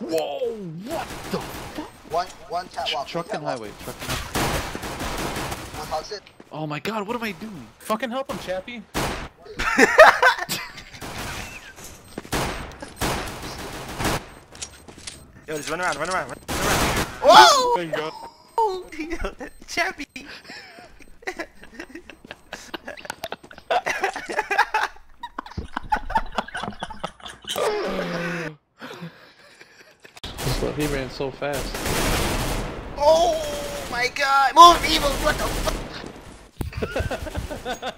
Whoa! What the fuck? One, one catwalk. Truck one and highway. Truck and highway. One house it. Oh my god, what am I doing? Fucking help him, Chappie. Yo, just run around, run around, run around. Whoa! Thank God. Oh, Chappie. But he ran so fast. Oh my god. Move, Evo, what the fuck?